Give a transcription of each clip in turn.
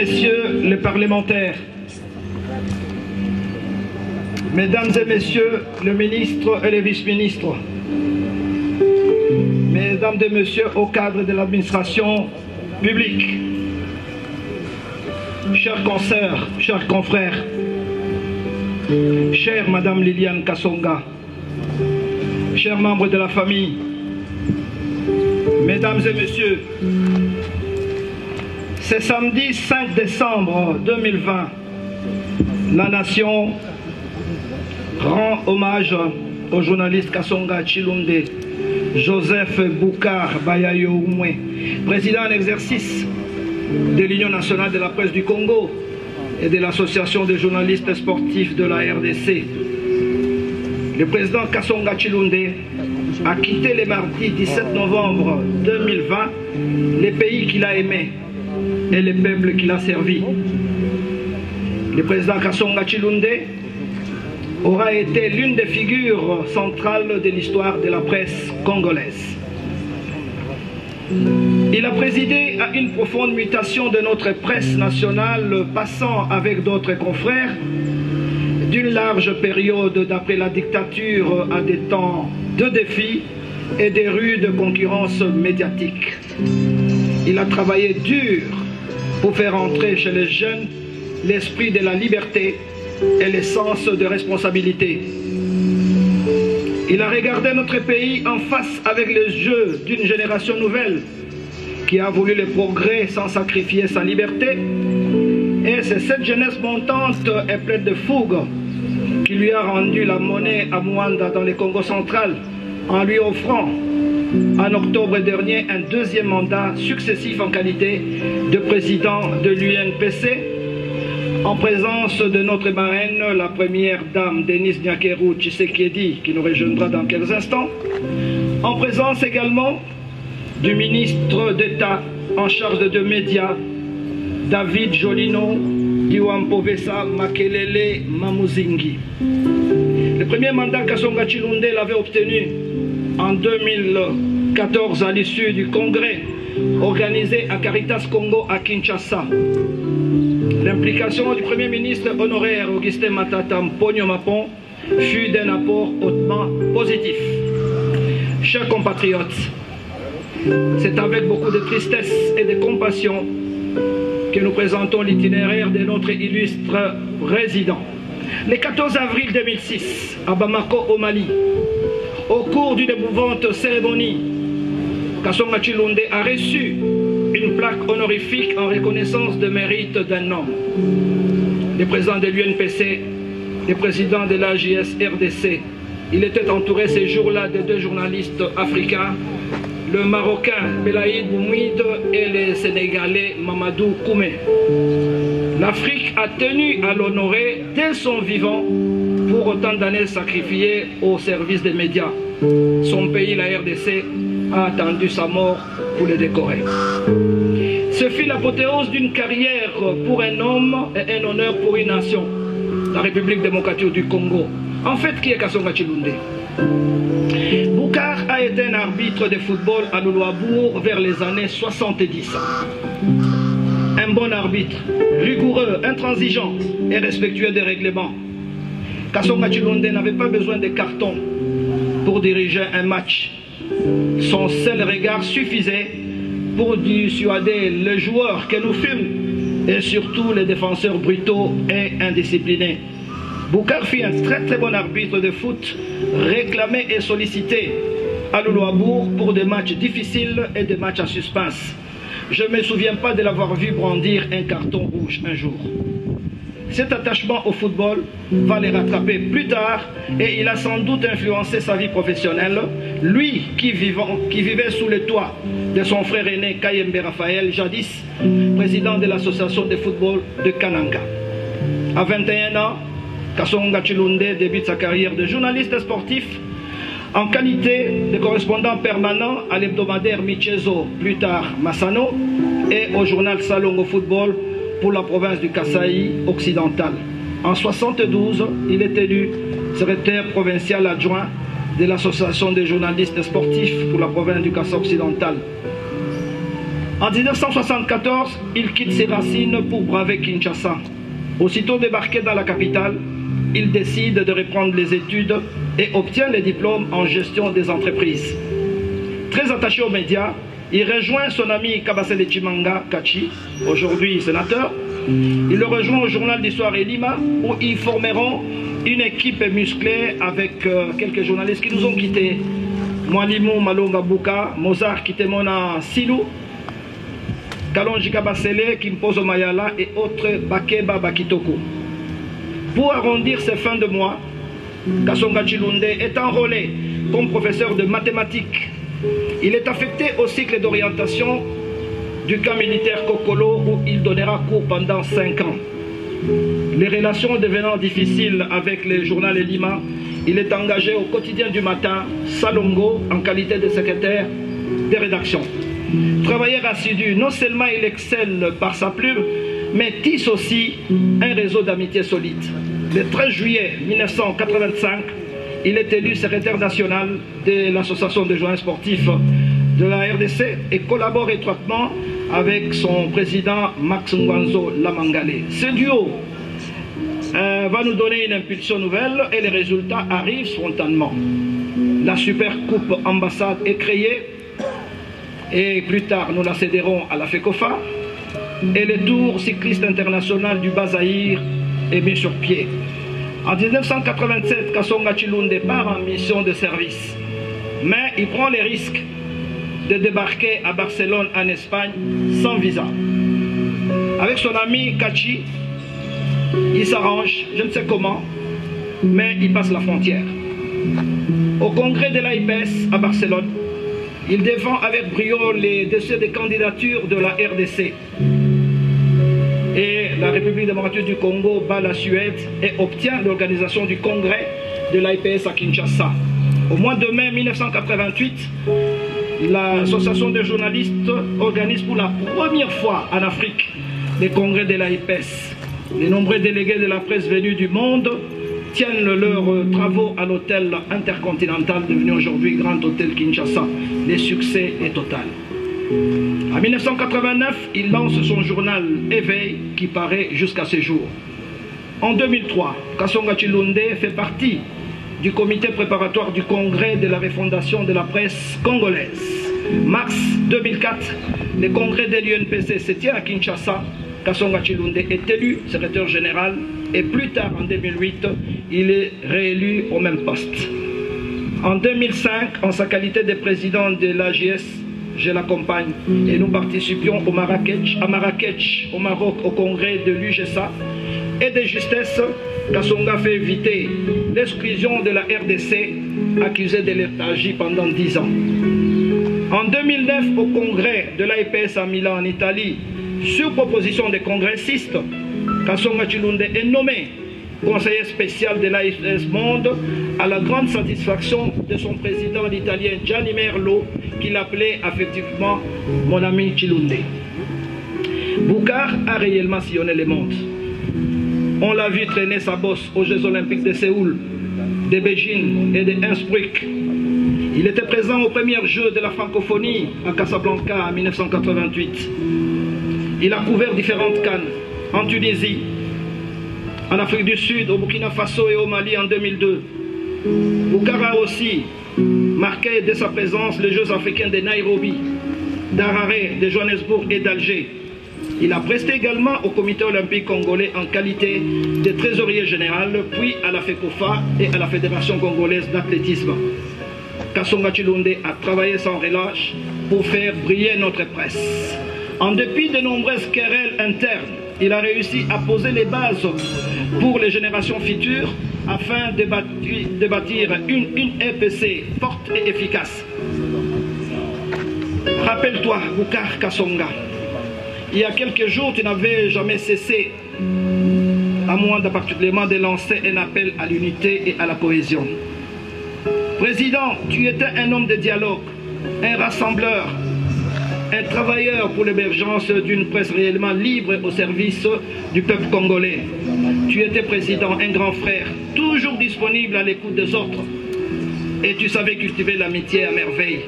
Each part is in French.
Messieurs les parlementaires, Mesdames et Messieurs le ministre et les vice-ministres, Mesdames et Messieurs au cadre de l'administration publique, chers consoeurs, chers confrères, chère Madame Liliane Kassonga, chers membres de la famille, Mesdames et Messieurs, c'est samedi 5 décembre 2020, la nation rend hommage au journaliste Kassonga Chilunde, Joseph Boukar Bayayo Oumwe, président en exercice de l'Union nationale de la presse du Congo et de l'Association des journalistes sportifs de la RDC. Le président Kassonga Chilunde a quitté le mardi 17 novembre 2020 les pays qu'il a aimés et les peuples qu'il a servis. Le président Kassonga Chilunde aura été l'une des figures centrales de l'histoire de la presse congolaise. Il a présidé à une profonde mutation de notre presse nationale, passant avec d'autres confrères d'une large période d'après la dictature à des temps de défis et des rudes concurrences médiatiques. Il a travaillé dur pour faire entrer chez les jeunes l'esprit de la liberté et le sens de responsabilité. Il a regardé notre pays en face avec les jeux d'une génération nouvelle qui a voulu le progrès sans sacrifier sa liberté. Et c'est cette jeunesse montante et pleine de fougue qui lui a rendu la monnaie à Mwanda dans le Congo central en lui offrant en octobre dernier un deuxième mandat successif en qualité de président de l'UNPC en présence de notre marraine, la première dame Denise Nyakeru Tshisekedi, qui nous rejoindra dans quelques instants, en présence également du ministre d'État en charge de médias, David Jolino Diwampovesa Makelele Mamuzingi. Le premier mandat Kassonga Chilunde l'avait obtenu en 2014 à l'issue du congrès organisé à Caritas Congo à Kinshasa. L'implication du Premier ministre honoraire Augustin Matata Mapon fut d'un apport hautement positif. Chers compatriotes, c'est avec beaucoup de tristesse et de compassion que nous présentons l'itinéraire de notre illustre résident. Le 14 avril 2006, à Bamako, au Mali, au cours d'une émouvante cérémonie, Kassonga Chilunde a reçu une plaque honorifique en reconnaissance de mérite d'un homme. Le président de l'UNPC, le président de l'AJS RDC, il était entouré ces jours-là de deux journalistes africains, le Marocain Belaïd Boumouid et le Sénégalais Mamadou Koumé. L'Afrique a tenu à l'honorer dès son vivant pour autant d'années sacrifiées au service des médias. Son pays, la RDC, a attendu sa mort pour le décorer. Ce fut l'apothéose d'une carrière pour un homme et un honneur pour une nation, la République démocratique du Congo. En fait, qui est Kassonga Chilunde Boukar a été un arbitre de football à Louloabourg vers les années 70. Un bon arbitre, rigoureux, intransigeant et respectueux des règlements. Kassonga Chilunde n'avait pas besoin de cartons pour diriger un match. Son seul regard suffisait pour dissuader les joueurs que nous fûmes et surtout les défenseurs brutaux et indisciplinés. Boukar fut un très très bon arbitre de foot, réclamé et sollicité à Louloabourg pour des matchs difficiles et des matchs en suspense. Je ne me souviens pas de l'avoir vu brandir un carton rouge un jour. Cet attachement au football va les rattraper plus tard et il a sans doute influencé sa vie professionnelle. Lui qui, vivait sous le toit de son frère aîné Kayembe Raphaël, jadis président de l'association de football de Kananga. À 21 ans, Kassonga Chilunde débute sa carrière de journaliste sportif en qualité de correspondant permanent à l'hebdomadaire Michezo, plus tard Massano, et au journal Salongo Football pour la province du Kasaï occidental. En 72, il est élu secrétaire provincial adjoint de l'association des journalistes sportifs pour la province du Kasaï occidental. En 1974, il quitte ses racines pour braver Kinshasa. Aussitôt débarqué dans la capitale, il décide de reprendre les études et obtient les diplômes en gestion des entreprises. Très attaché aux médias, il rejoint son ami Kabasele Chimanga Kachi, aujourd'hui sénateur. Il le rejoint au journal d'histoire et Lima, où ils formeront une équipe musclée avec euh, quelques journalistes qui nous ont quittés. Mwalimu Malonga Buka, Mozart Kitemona Silou, Kalonji Kabasele, Kimpozo Mayala et autres Bakeba Bakitoko. Pour arrondir ces fins de mois, Kasonga Chilunde est enrôlé comme professeur de mathématiques. Il est affecté au cycle d'orientation du camp militaire Kokolo où il donnera cours pendant 5 ans. Les relations devenant difficiles avec les journaux Lima, il est engagé au quotidien du matin, Salongo, en qualité de secrétaire des rédactions. Travailleur assidu, non seulement il excelle par sa plume, mais tisse aussi un réseau d'amitié solide. Le 13 juillet 1985, il est élu secrétaire national de l'association des journalistes sportifs de la RDC et collabore étroitement avec son président Max Ngwanzo Lamangale. Ce duo euh, va nous donner une impulsion nouvelle et les résultats arrivent spontanément. La Super Coupe Ambassade est créée et plus tard nous la céderons à la FECOFA et le Tour cycliste international du Bazaïr est mis sur pied. En 1987, Kassonga Chilunde part en mission de service, mais il prend les risques de débarquer à Barcelone en Espagne sans visa. Avec son ami Kachi, il s'arrange, je ne sais comment, mais il passe la frontière. Au congrès de l'AIPS à Barcelone, il défend avec brio les dossiers de candidature de la RDC. La République démocratique du Congo bat la Suède et obtient l'organisation du congrès de l'AIPS à Kinshasa. Au mois de mai 1988, l'association des journalistes organise pour la première fois en Afrique les congrès de l'AIPS. Les nombreux délégués de la presse venus du monde tiennent leurs travaux à l'hôtel intercontinental devenu aujourd'hui Grand Hôtel Kinshasa. Le succès est total. En 1989, il lance son journal Éveil qui paraît jusqu'à ce jour. En 2003, Kassonga Chilunde fait partie du comité préparatoire du congrès de la refondation de la presse congolaise. Mars 2004, le congrès de l'UNPC se tient à Kinshasa. Kassonga Chilunde est élu secrétaire général et plus tard, en 2008, il est réélu au même poste. En 2005, en sa qualité de président de l'AGS, je l'accompagne et nous participions au Marrakech, à Marrakech, au Maroc, au congrès de l'UGSA et de justesse. Kassonga fait éviter l'exclusion de la RDC accusée de léthargie pendant 10 ans. En 2009, au congrès de l'AIPS à Milan, en Italie, sur proposition des congressistes, Kassonga Chilunde est nommé conseiller spécial de l'AIS Monde à la grande satisfaction de son président l'italien Gianni Merlo qui l'appelait affectivement mon ami Chilunde. Boukar a réellement sillonné le monde. On l'a vu traîner sa bosse aux Jeux Olympiques de Séoul, de Beijing et de Innsbruck. Il était présent aux premiers Jeux de la francophonie à Casablanca en 1988. Il a couvert différentes cannes en Tunisie, en Afrique du Sud, au Burkina Faso et au Mali en 2002. Boukara aussi marqué de sa présence les Jeux africains de Nairobi, d'Harare, de Johannesburg et d'Alger. Il a presté également au comité olympique congolais en qualité de trésorier général, puis à la FECOFA et à la Fédération congolaise d'athlétisme. Kassonga Chilunde a travaillé sans relâche pour faire briller notre presse. En dépit de nombreuses querelles internes, il a réussi à poser les bases pour les générations futures afin de bâtir, une, une EPC forte et efficace. Rappelle-toi, Bukar Kasonga, il y a quelques jours, tu n'avais jamais cessé, à moins particulièrement de lancer un appel à l'unité et à la cohésion. Président, tu étais un homme de dialogue, un rassembleur, un travailleur pour l'émergence d'une presse réellement libre au service du peuple congolais. Tu étais président, un grand frère, toujours disponible à l'écoute des autres. Et tu savais cultiver l'amitié à merveille.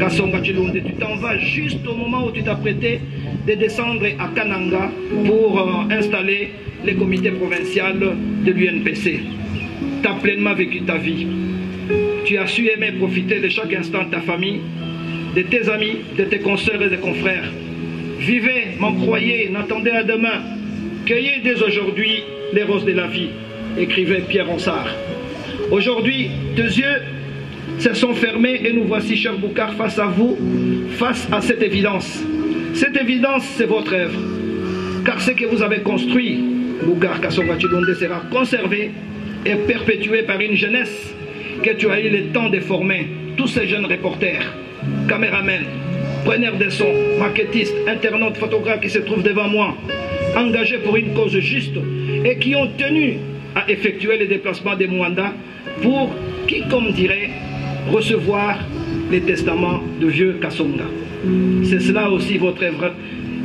Kassonga Chilunde, tu t'en vas juste au moment où tu t'apprêtais de descendre à Kananga pour euh, installer les comités provinciaux de l'UNPC. Tu as pleinement vécu ta vie. Tu as su aimer profiter de chaque instant de ta famille, de tes amis, de tes consoeurs et de confrères. Vivez, m'en croyez, n'attendez à demain. Cueillez dès aujourd'hui les roses de la vie, écrivait Pierre Ronsard. Aujourd'hui, tes yeux se sont fermés et nous voici, cher Boukar, face à vous, face à cette évidence. Cette évidence, c'est votre œuvre. Car ce que vous avez construit, Boukar Kassonga Chilonde, sera conservé et perpétué par une jeunesse que tu as eu le temps de former. Tous ces jeunes reporters, caméramens, preneurs de son, maquettistes, internautes, photographes qui se trouvent devant moi, engagés pour une cause juste et qui ont tenu à effectuer les déplacements de Mwanda pour, qui comme dirait, recevoir les testaments de vieux Kassonga. C'est cela aussi votre œuvre.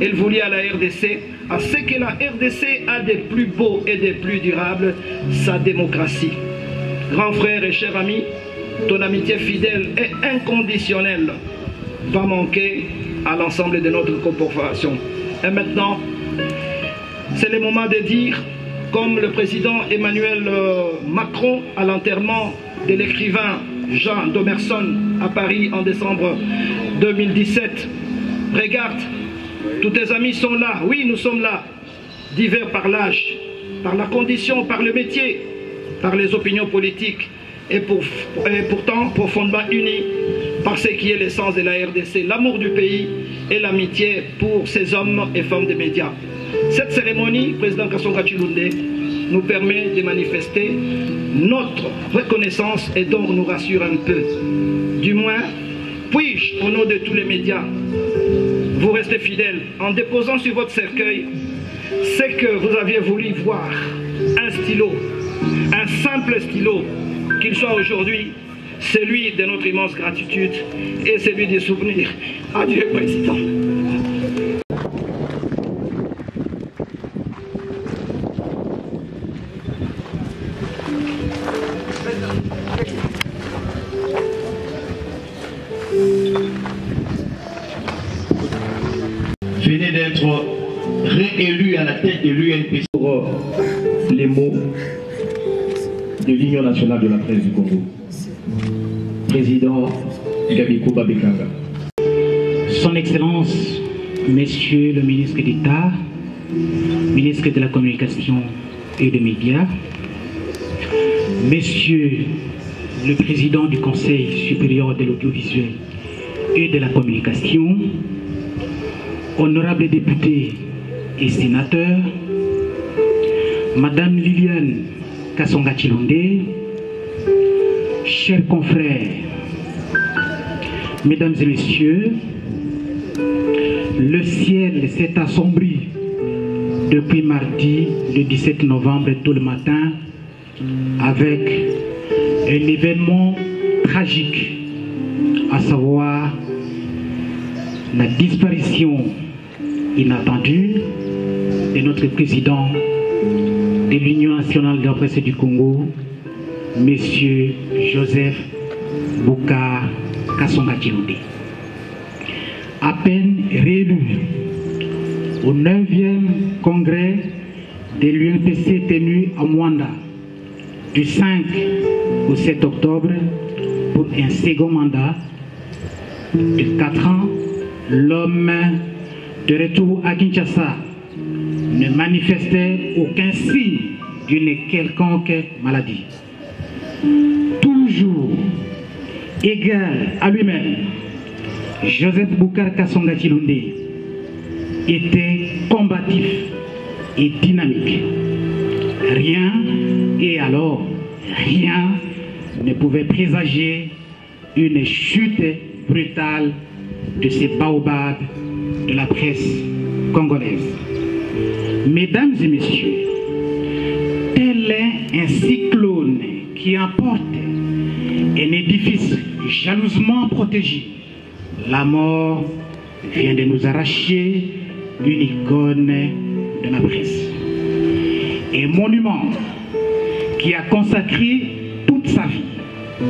Elle voulait à la RDC, à ce que la RDC a des plus beaux et des plus durables, sa démocratie. Grand frère et cher ami, ton amitié fidèle et inconditionnelle va manquer à l'ensemble de notre corporation. Et maintenant, c'est le moment de dire, comme le président Emmanuel Macron à l'enterrement de l'écrivain Jean Domerson à Paris en décembre 2017. Regarde, tous tes amis sont là. Oui, nous sommes là. Divers par l'âge, par la condition, par le métier, par les opinions politiques et, pour, et pourtant profondément unis par ce qui est l'essence de la RDC, l'amour du pays et l'amitié pour ces hommes et femmes des médias. Cette cérémonie, président Kassonga Chilunde, nous permet de manifester notre reconnaissance et donc nous rassure un peu. Du moins, puis-je, au nom de tous les médias, vous rester fidèle en déposant sur votre cercueil ce que vous aviez voulu voir, un stylo, un simple stylo, qu'il soit aujourd'hui celui de notre immense gratitude et celui des souvenirs. Adieu, Président. venait d'être réélu à la tête de l'UNPC pour les mots de l'Union nationale de la presse du Congo. Président Gabiko Babekanga. Son Excellence, Monsieur le ministre d'État, ministre de la Communication et des Médias, Monsieur le Président du Conseil supérieur de l'audiovisuel et de la communication, honorables députés et sénateurs, Madame Liliane Kassonga Chilonde, chers confrères, Mesdames et Messieurs, le ciel s'est assombri depuis mardi, le 17 novembre, tout le matin, avec un événement tragique, à savoir la disparition inattendue de notre président de l'Union nationale de la presse du Congo, M. Joseph Bouka Kassonga. À peine réélu au 9e congrès de l'UNPC tenu à Mwanda du 5 au 7 octobre pour un second mandat de 4 ans, l'homme de retour à Kinshasa ne manifestait aucun signe d'une quelconque maladie. Toujours égal à lui-même, Joseph Boukar Kassonga Chilunde était combatif et dynamique. Rien, et alors rien, ne pouvait présager une chute brutale de ces baobabs de la presse congolaise. Mesdames et messieurs, tel est un cyclone qui emporte un édifice jalousement protégé. La mort vient de nous arracher une icône de la presse. Un monument qui a consacré toute sa vie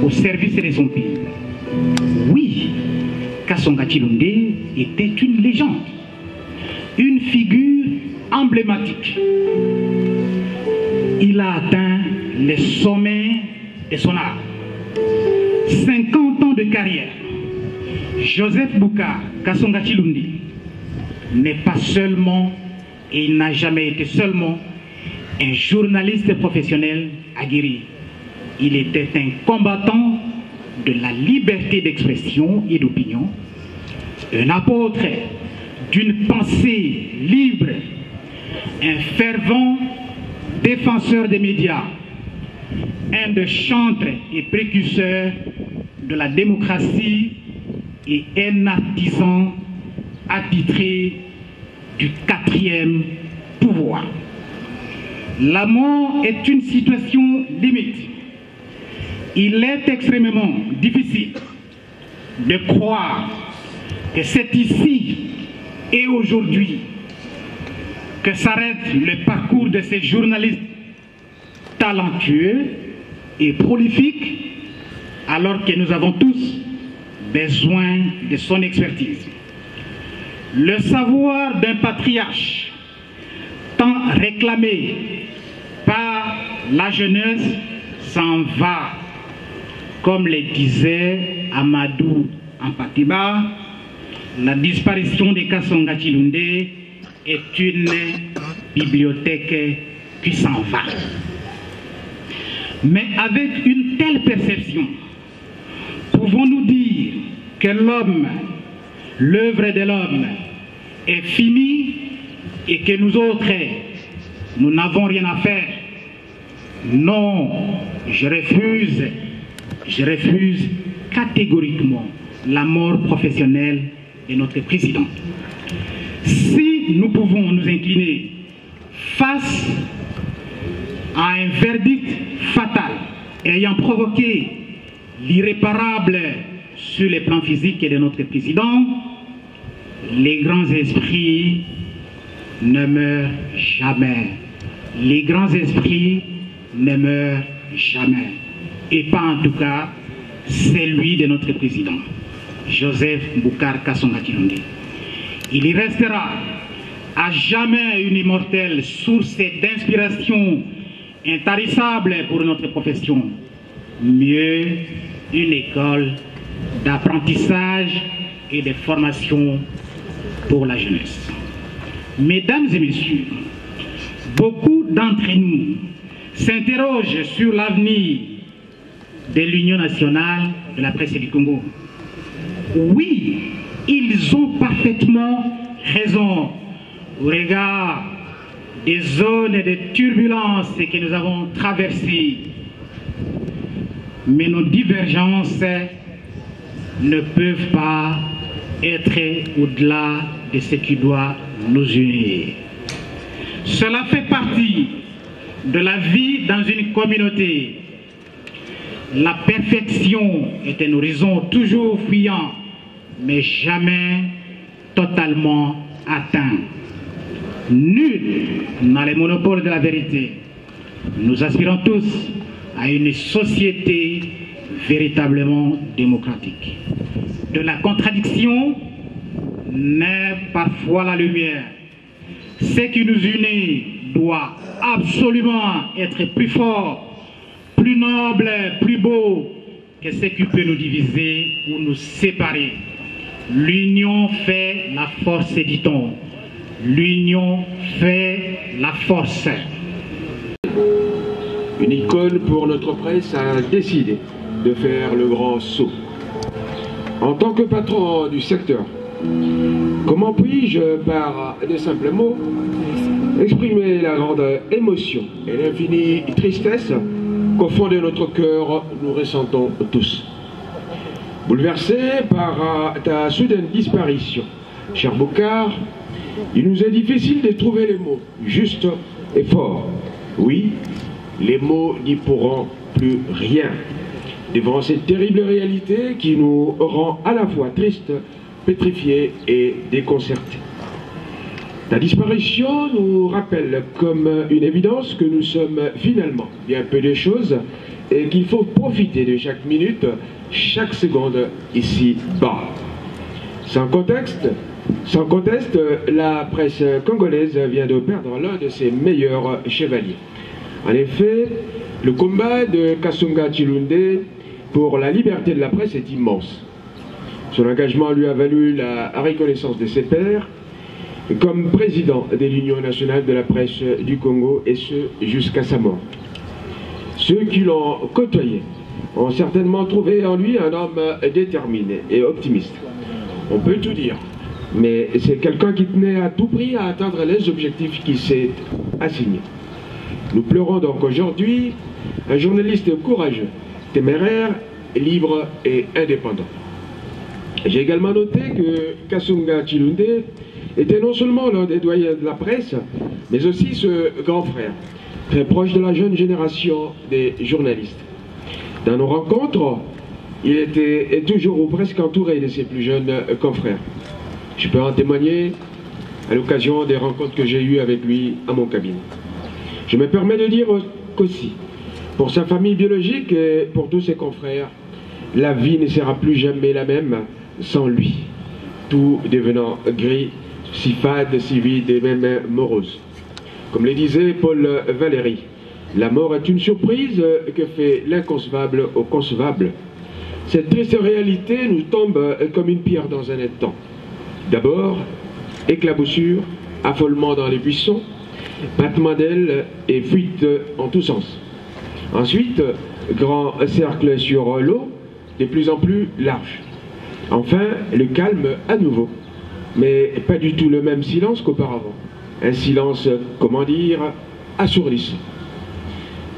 au service de son pays. Oui, Kassonga Chilunde était une légende, une figure emblématique. Il a atteint les sommets de son art. 50 ans de carrière. Joseph Bouka Kassonga Chilundi n'est pas seulement, et il n'a jamais été seulement, un journaliste professionnel aguerri. Il était un combattant de la liberté d'expression et d'opinion, un apôtre d'une pensée libre, un fervent défenseur des médias, un des chantres et précurseurs de la démocratie et un artisan attitré du quatrième pouvoir. La mort est une situation limite. Il est extrêmement difficile de croire que c'est ici et aujourd'hui que s'arrête le parcours de ces journalistes talentueux et prolifiques alors que nous avons tous besoin de son expertise. Le savoir d'un patriarche tant réclamé par la jeunesse s'en va, comme le disait Amadou Ampatiba, la disparition des Kassonga Chilunde est une bibliothèque qui s'en va. Mais avec une telle perception, pouvons-nous dire que l'homme, l'œuvre de l'homme, est finie et que nous autres, nous n'avons rien à faire? Non, je refuse, je refuse catégoriquement la mort professionnelle de notre président. Si nous pouvons nous incliner face à un verdict fatal ayant provoqué l'irréparable sur les plans physiques de notre président, les grands esprits ne meurent jamais. Les grands esprits ne meurent jamais. Et pas en tout cas celui de notre président, Joseph Boukar Kassonga Il y restera à jamais une immortelle source d'inspiration intarissable pour notre profession. Mieux, une école d'apprentissage et de formation pour la jeunesse. Mesdames et messieurs, beaucoup d'entre nous s'interrogent sur l'avenir de l'Union nationale de la presse du Congo. Oui, ils ont parfaitement raison au regard des zones de turbulence que nous avons traversées. Mais nos divergences ne peuvent pas être au-delà de ce qui doit nous unir. Cela fait partie de la vie dans une communauté. La perfection est un horizon toujours fuyant, mais jamais totalement atteint. Nul n'a les monopoles de la vérité. Nous aspirons tous à une société véritablement démocratique. De la contradiction naît parfois la lumière. Ce qui nous unit doit absolument être plus fort, plus noble, plus beau que ce qui peut nous diviser ou nous séparer. L'union fait la force, dit-on. L'union fait la force. Une icône pour notre presse a décidé de faire le grand saut. En tant que patron du secteur, Comment puis-je, par de simples mots, exprimer la grande émotion et l'infinie tristesse qu'au fond de notre cœur nous ressentons tous? Bouleversé par ta soudaine disparition, cher Bocard, il nous est difficile de trouver les mots justes et forts. Oui, les mots n'y pourront plus rien devant cette terrible réalité qui nous rend à la fois tristes, pétrifiés et déconcertés. Ta disparition nous rappelle comme une évidence que nous sommes finalement bien peu de choses et qu'il faut profiter de chaque minute, chaque seconde ici-bas. Sans contexte, sans conteste, la presse congolaise vient de perdre l'un de ses meilleurs chevaliers. En effet, le combat de Kasunga Chilunde pour la liberté de la presse est immense. Son engagement lui a valu la reconnaissance de ses pairs comme président de l'Union nationale de la presse du Congo et ce jusqu'à sa mort. Ceux qui l'ont côtoyé ont certainement trouvé en lui un homme déterminé et optimiste. On peut tout dire, mais c'est quelqu'un qui tenait à tout prix à atteindre les objectifs qu'il s'est assignés. Nous pleurons donc aujourd'hui un journaliste courageux, téméraire, libre et indépendant. J'ai également noté que Kasunga Chilunde était non seulement l'un des doyens de la presse, mais aussi ce grand frère, très proche de la jeune génération des journalistes. Dans nos rencontres, il était toujours ou presque entouré de ses plus jeunes confrères. Je peux en témoigner à l'occasion des rencontres que j'ai eues avec lui à mon cabinet. Je me permets de dire qu'aussi, pour sa famille biologique et pour tous ses confrères, la vie ne sera plus jamais la même sans lui, tout devenant gris, si fade, si vide et même morose. Comme le disait Paul Valéry, la mort est une surprise que fait l'inconcevable au concevable. Cette triste réalité nous tombe comme une pierre dans un étang. D'abord, éclaboussure, affolement dans les buissons, battement d'ailes et fuite en tous sens. Ensuite, grand cercle sur l'eau, de plus en plus large. Enfin, le calme à nouveau, mais pas du tout le même silence qu'auparavant. Un silence, comment dire, assourdissant.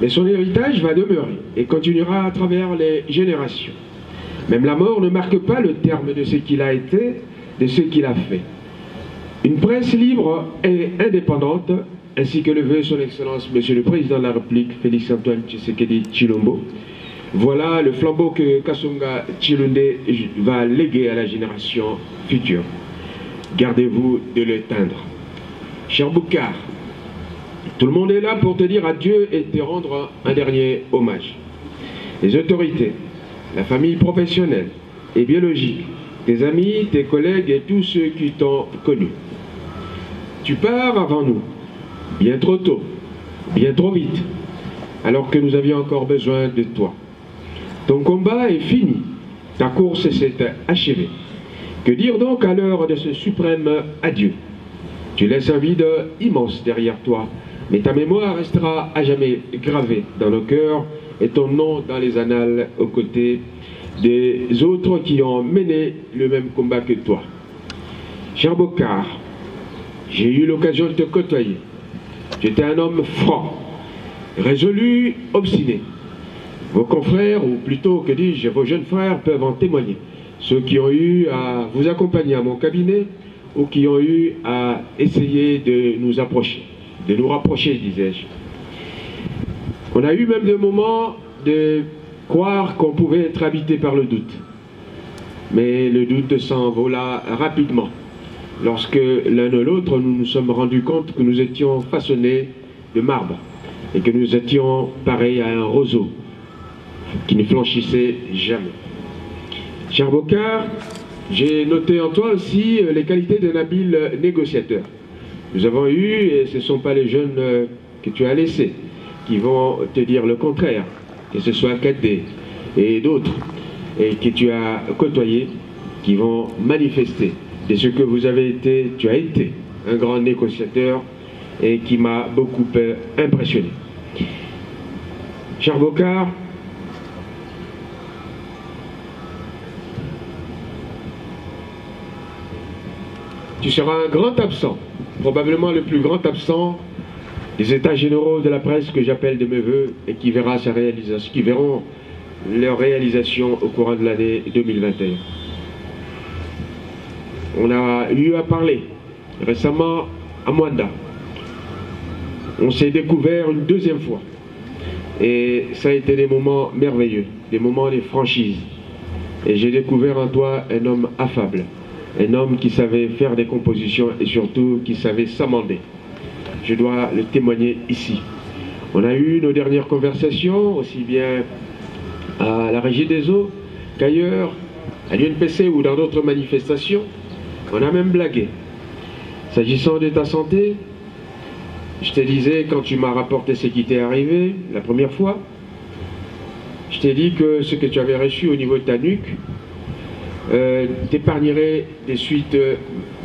Mais son héritage va demeurer et continuera à travers les générations. Même la mort ne marque pas le terme de ce qu'il a été, de ce qu'il a fait. Une presse libre et indépendante, ainsi que le veut son Excellence Monsieur le Président de la République, Félix-Antoine Tshisekedi Chilombo, voilà le flambeau que Kasunga Chilunde va léguer à la génération future. Gardez-vous de l'éteindre. Cher Boukar, tout le monde est là pour te dire adieu et te rendre un dernier hommage. Les autorités, la famille professionnelle et biologique, tes amis, tes collègues et tous ceux qui t'ont connu. Tu pars avant nous, bien trop tôt, bien trop vite, alors que nous avions encore besoin de toi. Ton combat est fini, ta course s'est achevée. Que dire donc à l'heure de ce suprême adieu? Tu laisses un vide immense derrière toi, mais ta mémoire restera à jamais gravée dans nos cœurs et ton nom dans les annales aux côtés des autres qui ont mené le même combat que toi. Cher Bocard, j'ai eu l'occasion de te côtoyer. J'étais un homme franc, résolu, obstiné. Vos confrères, ou plutôt, que dis-je, vos jeunes frères peuvent en témoigner. Ceux qui ont eu à vous accompagner à mon cabinet ou qui ont eu à essayer de nous approcher, de nous rapprocher, disais-je. On a eu même des moments de croire qu'on pouvait être habité par le doute. Mais le doute s'envola rapidement lorsque l'un ou l'autre nous nous sommes rendus compte que nous étions façonnés de marbre et que nous étions pareils à un roseau qui ne flanchissait jamais. Cher Bocard, j'ai noté en toi aussi les qualités d'un habile négociateur. Nous avons eu, et ce ne sont pas les jeunes que tu as laissés, qui vont te dire le contraire, que ce soit Kadé et d'autres, et que tu as côtoyés, qui vont manifester de ce que vous avez été, tu as été un grand négociateur et qui m'a beaucoup impressionné. Cher Bocard, tu seras un grand absent, probablement le plus grand absent des états généraux de la presse que j'appelle de mes voeux et qui, verra sa réalisation, qui verront leur réalisation au courant de l'année 2021. On a eu à parler récemment à Mwanda. On s'est découvert une deuxième fois. Et ça a été des moments merveilleux, des moments de franchise. Et j'ai découvert en toi un homme affable, un homme qui savait faire des compositions et surtout qui savait s'amender. Je dois le témoigner ici. On a eu nos dernières conversations, aussi bien à la Régie des Eaux qu'ailleurs, à l'UNPC ou dans d'autres manifestations. On a même blagué. S'agissant de ta santé, je te disais quand tu m'as rapporté ce qui t'est arrivé la première fois, je t'ai dit que ce que tu avais reçu au niveau de ta nuque euh, t'épargnerait des suites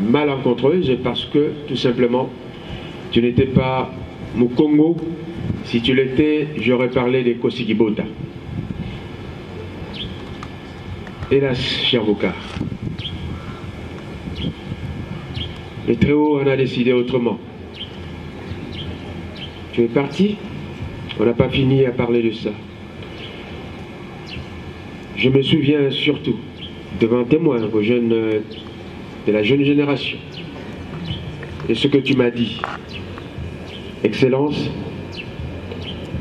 malencontreuses parce que tout simplement tu n'étais pas Mukongo. Si tu l'étais, j'aurais parlé des Kosigibota. Hélas, cher Bokar, le Très-Haut en a décidé autrement. Tu es parti, on n'a pas fini à parler de ça. Je me souviens surtout, devant témoin, aux jeunes de la jeune génération, de ce que tu m'as dit. Excellence,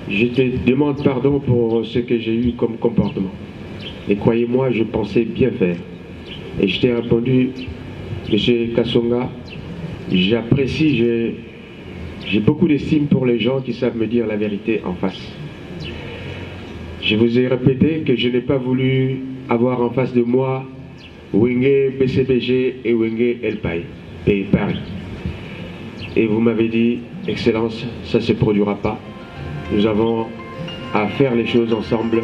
je te demande pardon pour ce que j'ai eu comme comportement. Et croyez-moi, je pensais bien faire. Et je t'ai répondu, Monsieur Kassonga, j'apprécie, j'ai beaucoup d'estime pour les gens qui savent me dire la vérité en face. Je vous ai répété que je n'ai pas voulu avoir en face de moi Wenge BCBG et Wenge Elpay, et Paris. Et vous m'avez dit, Excellence, ça ne se produira pas. Nous avons à faire les choses ensemble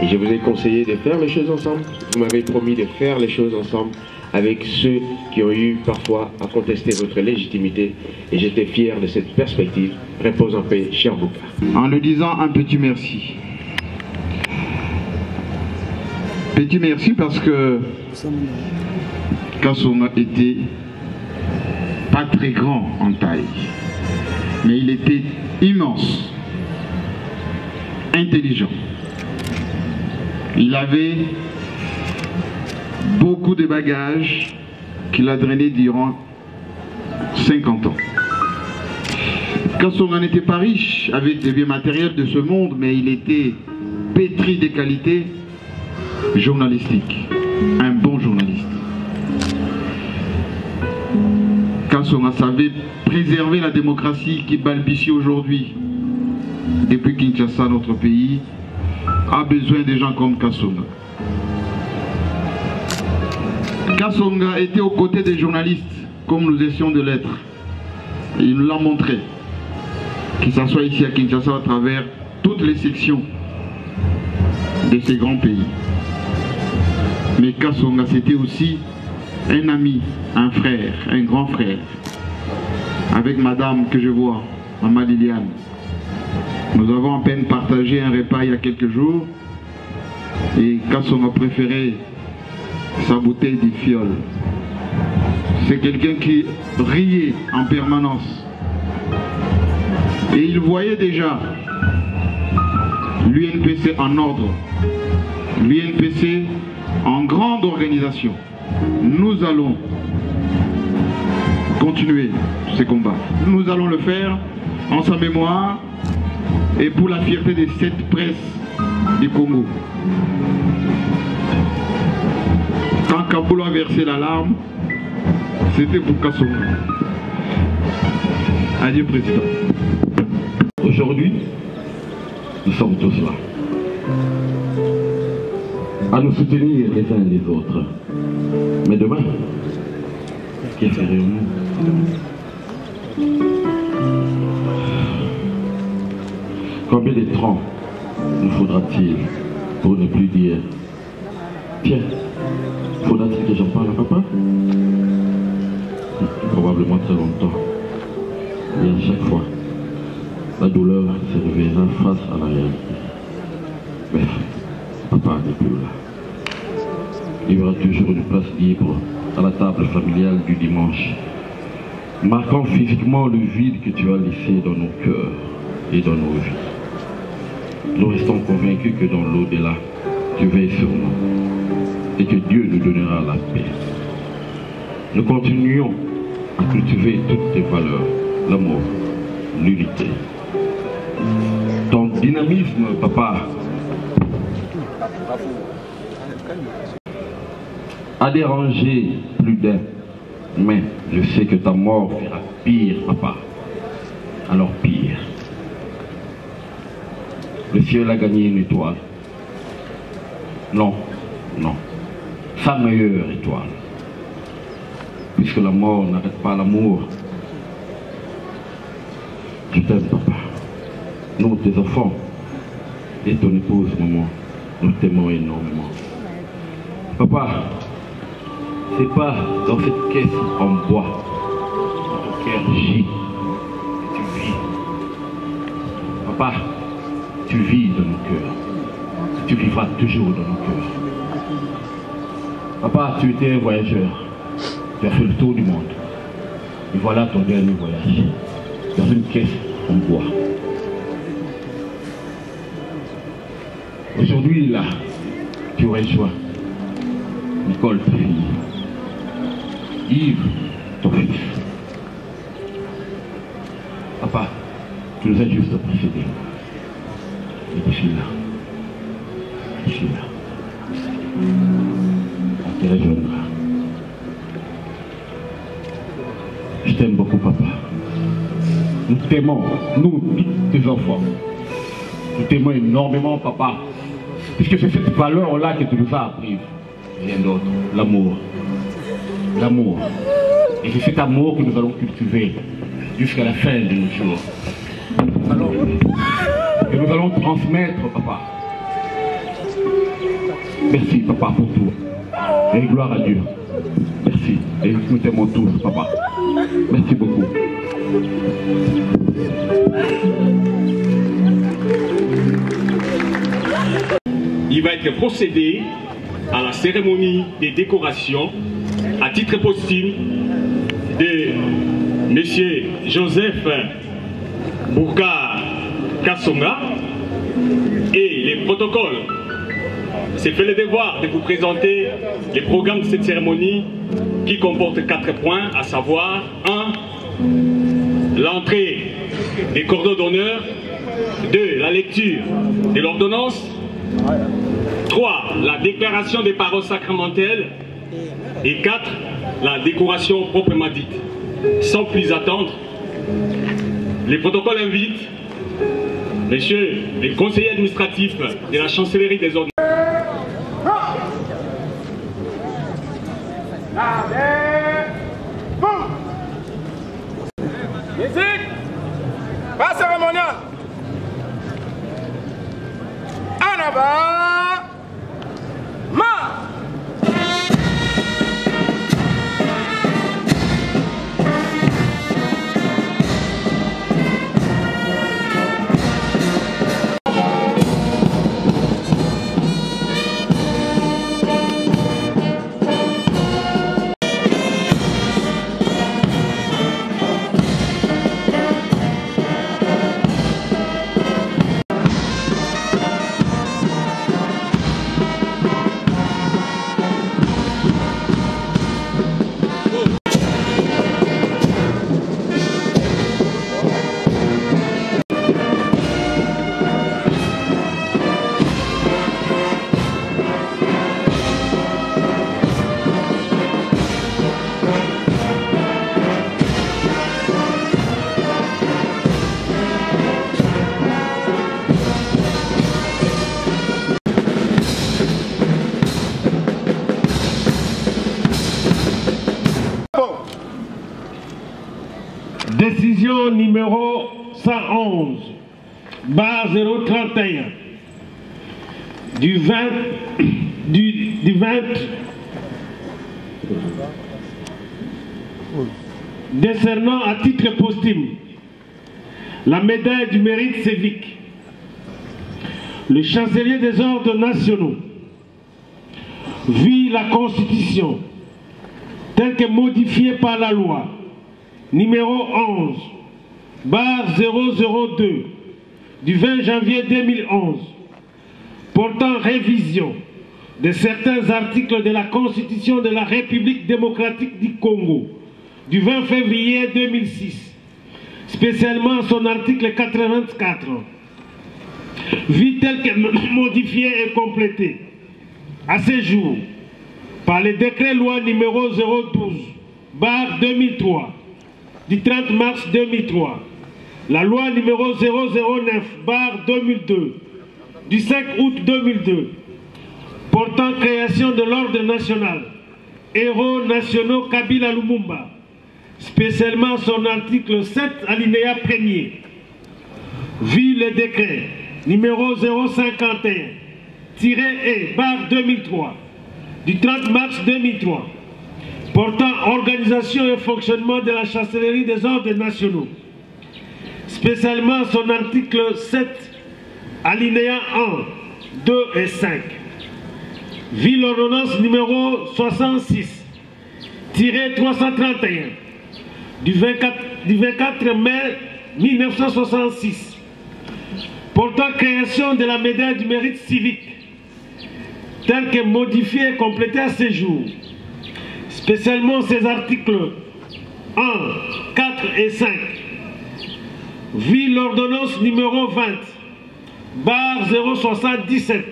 et je vous ai conseillé de faire les choses ensemble. Vous m'avez promis de faire les choses ensemble avec ceux qui ont eu parfois à contester votre légitimité. Et j'étais fier de cette perspective. Repose en paix, cher Bouka. En le disant un petit merci. Petit merci parce que Kassonga était pas très grand en taille, mais il était immense, intelligent. Il avait beaucoup de bagages qu'il a drainés durant 50 ans. Kassonga n'était pas riche avec des biens matériels de ce monde, mais il était pétri des qualités journalistiques. Un bon Kassonga savait préserver la démocratie qui balbutie aujourd'hui. Depuis Kinshasa, notre pays, a besoin des gens comme Kassonga. Kassonga était aux côtés des journalistes, comme nous essayons de l'être. Il nous l'a montré. Qu'il s'assoit ici à Kinshasa à travers toutes les sections de ces grands pays. Mais Kassonga, c'était aussi un ami, un frère, un grand frère. Avec madame que je vois, maman Liliane. Nous avons à peine partagé un repas il y a quelques jours. Et Kassonga préféré sa bouteille de fiole. C'est quelqu'un qui riait en permanence. Et il voyait déjà l'UNPC en ordre, l'UNPC en grande organisation. Nous allons continuer ces combats. Nous allons le faire en sa mémoire et pour la fierté des sept presses du Congo. Quand Kaboul a versé l'alarme, c'était pour Kassonga. Adieu, Président. Aujourd'hui, nous sommes tous là. À nous soutenir les uns les autres. Mais demain, qui ferons-nous Combien de temps nous faudra-t-il pour ne plus dire Tiens, faudra-t-il que j'en parle à papa Probablement très longtemps. Et à chaque fois, la douleur se réveillera face à la réalité. Mais papa n'est plus là. Il y aura toujours une place libre à la table familiale du dimanche marquant physiquement le vide que tu as laissé dans nos cœurs et dans nos vies. Nous restons convaincus que dans l'au-delà, tu veilles sur nous et que Dieu nous donnera la paix. Nous continuons à cultiver toutes tes valeurs, l'amour, l'unité. Ton dynamisme, papa, a dérangé plus d'un, mais je sais que ta mort fera pire, papa. Alors pire. Le ciel a gagné une étoile. Non, non. Sa meilleure étoile. Puisque la mort n'arrête pas l'amour. Je t'aime, papa. Nous, tes enfants, et ton épouse, maman, nous t'aimons énormément. Papa, c'est pas dans cette caisse en bois, cœur gît, que tu vis. Papa, tu vis dans nos cœurs. Tu vivras toujours dans nos cœurs. Papa, tu étais un voyageur. Tu as fait le tour du monde. Et voilà ton dernier voyage. Dans une caisse en bois. Aujourd'hui, là, tu rejoins Nicole, ta fille. Yves, ton. Papa, tu nous as juste précédés. Et je suis là. Je suis là. On te rejoindra. Je t'aime beaucoup, papa. Nous t'aimons, nous, tes enfants. Nous t'aimons énormément, papa. Puisque c'est cette valeur-là que tu nous as apprise. Rien d'autre. L'amour. L'amour. Et c'est cet amour que nous allons cultiver jusqu'à la fin de nos jours. Que nous allons transmettre, papa. Merci, papa, pour tout. Et gloire à Dieu. Merci. Et nous t'aimons tous, papa. Merci beaucoup. il va être procédé à la cérémonie des décorations titre posthume de M. Joseph Bourga Kassonga et les protocoles. C'est fait le devoir de vous présenter les programmes de cette cérémonie qui comportent quatre points, à savoir 1. L'entrée des cordons d'honneur 2. La lecture de l'ordonnance 3. La déclaration des paroles sacramentelles. Et 4. La décoration proprement dite. Sans plus attendre, les protocoles invitent Messieurs les conseillers administratifs de la chancellerie des ordres. Musique Pas cérémonial En numéro 111, barre 031, du 20, du, du 20, décernant à titre posthume la médaille du mérite civique, le chancelier des ordres nationaux, vit la Constitution telle que modifiée par la loi, numéro 11, barre 002, du 20 janvier 2011, portant révision de certains articles de la Constitution de la République démocratique du Congo du 20 février 2006, spécialement son article 84, vu tel que modifié et complété. À ce jour par le décret loi numéro 012 barre 2003 du 30 mars 2003, la loi numéro 009 barre 2002 du 5 août 2002 portant création de l'ordre national héros nationaux Kabila Lumumba, spécialement son article 7 alinéa 1er, vu le décret numéro 051-E barre 2003 du 30 mars 2003 portant organisation et fonctionnement de la chancellerie des ordres nationaux, spécialement son article 7 alinéa 1, 2 et 5 vu l'ordonnance numéro 66 331 du 24, du 24 mai 1966 portant création de la médaille du mérite civique telle que modifiée et complétée à ce jour spécialement ces articles 1, 4 et 5 vu l'ordonnance numéro 20 barre 077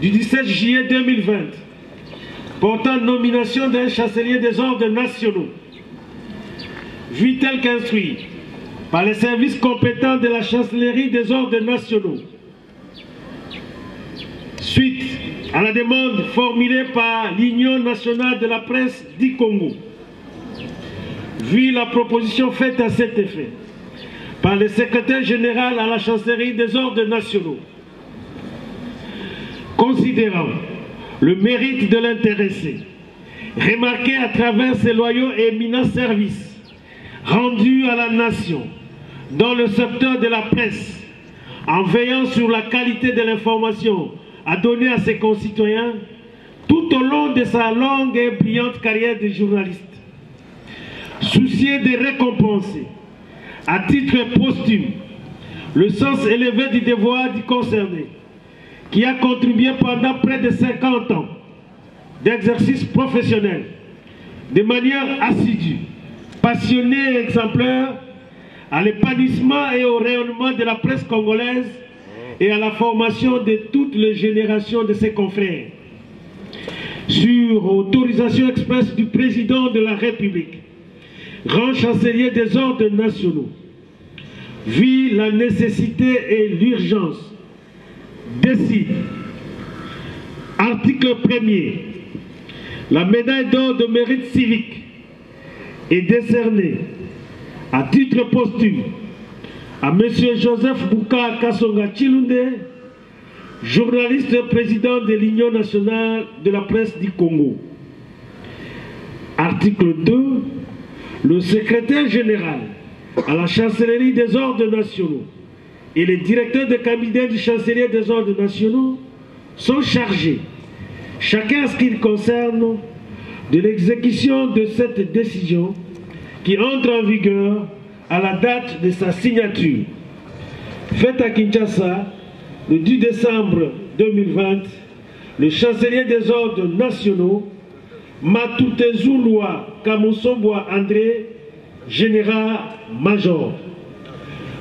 du 17 juillet 2020 portant nomination d'un chancelier des ordres nationaux, vu tel qu'instruit par les services compétents de la chancellerie des ordres nationaux, suite à la demande formulée par l'Union nationale de la presse du Congo, vu la proposition faite à cet effet par le secrétaire général à la chancellerie des ordres nationaux, considérant le mérite de l'intéressé, remarqué à travers ses loyaux et éminents services rendus à la nation dans le secteur de la presse, en veillant sur la qualité de l'information à donner à ses concitoyens tout au long de sa longue et brillante carrière de journaliste. Soucié de récompenser, à titre posthume, le sens élevé du devoir du concerné, qui a contribué pendant près de 50 ans d'exercice professionnel de manière assidue, passionnée et exemplaire à l'épanouissement et au rayonnement de la presse congolaise et à la formation de toutes les générations de ses confrères. Sur autorisation expresse du président de la République, grand chancelier des ordres nationaux, vit la nécessité et l'urgence décide, article 1er, la médaille d'or de mérite civique est décernée à titre posthume à M. Joseph Bouka Kassonga Chilunde, journaliste et président de l'Union nationale de la presse du Congo. Article 2, le secrétaire général à la chancellerie des ordres nationaux et les directeurs de cabinet du chancelier des ordres nationaux sont chargés, chacun à ce qu'il concerne, de l'exécution de cette décision qui entre en vigueur à la date de sa signature. Faite à Kinshasa le 10 décembre 2020, le chancelier des ordres nationaux, Matutezulwa Kamusomboa André, général-major.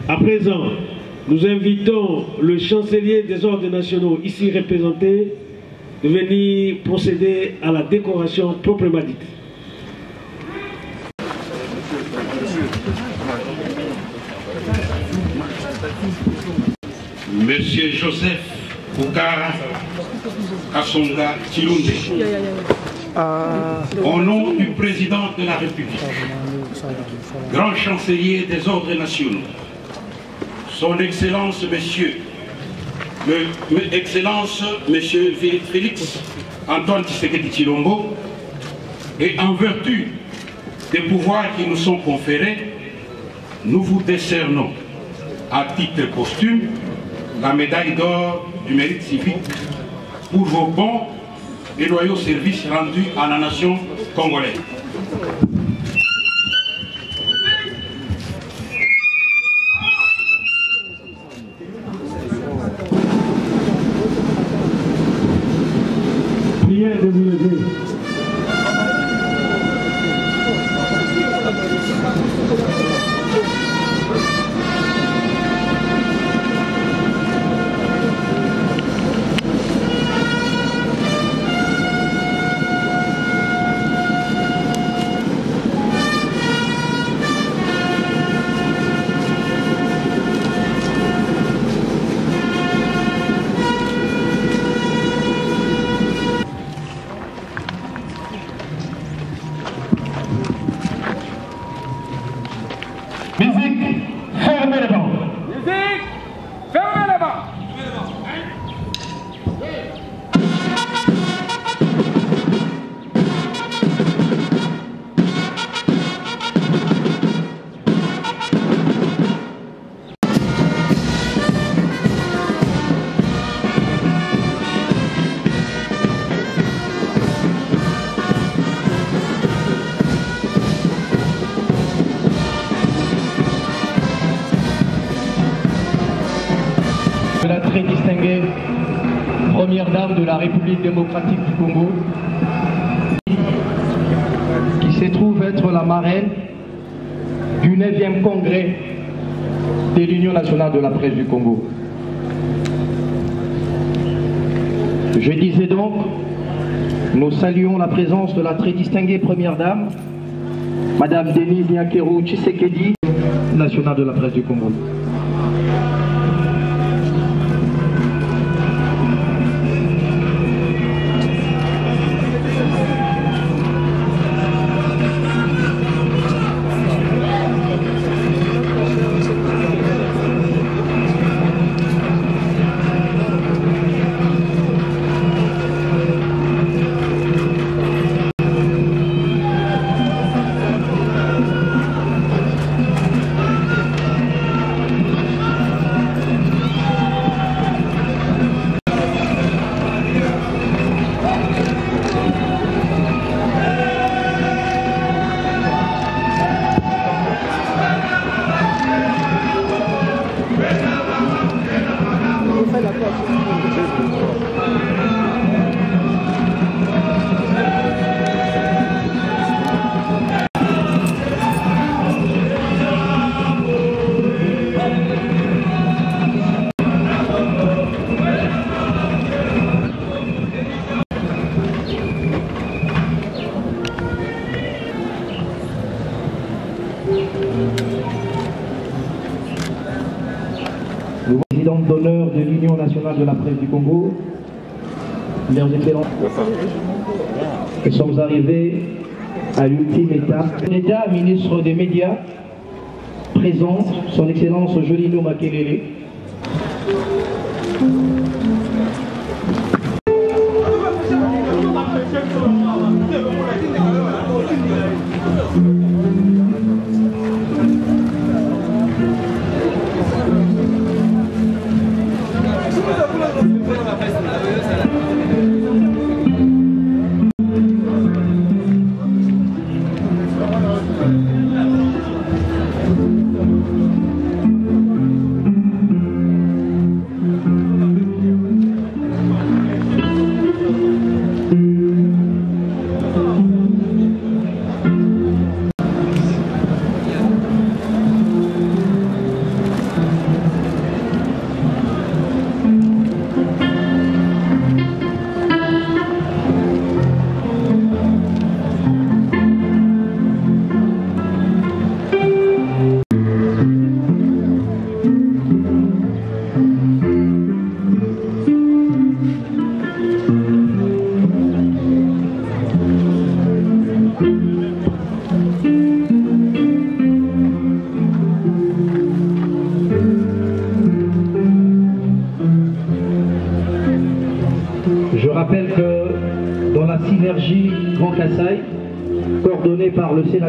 À présent, nous invitons le chancelier des ordres nationaux ici représenté de venir procéder à la décoration proprement dite. Monsieur Joseph Boukara Kassonga Chilunde, au nom du président de la République, grand chancelier des ordres nationaux, son Excellence, Monsieur, le, Excellence, Monsieur Félix Antoine Tshisekedi Chilombo, et en vertu des pouvoirs qui nous sont conférés, nous vous décernons à titre posthume la médaille d'or du mérite civique pour vos bons et loyaux services rendus à la nation congolaise. La République démocratique du Congo, qui se trouve être la marraine du 9e congrès de l'Union nationale de la presse du Congo. Je disais donc, nous saluons la présence de la très distinguée première dame, Madame Denise Nyakeru Tshisekedi, nationale de la presse du Congo. L'État, ministre des Médias, présente son Excellence Jolino Makelele.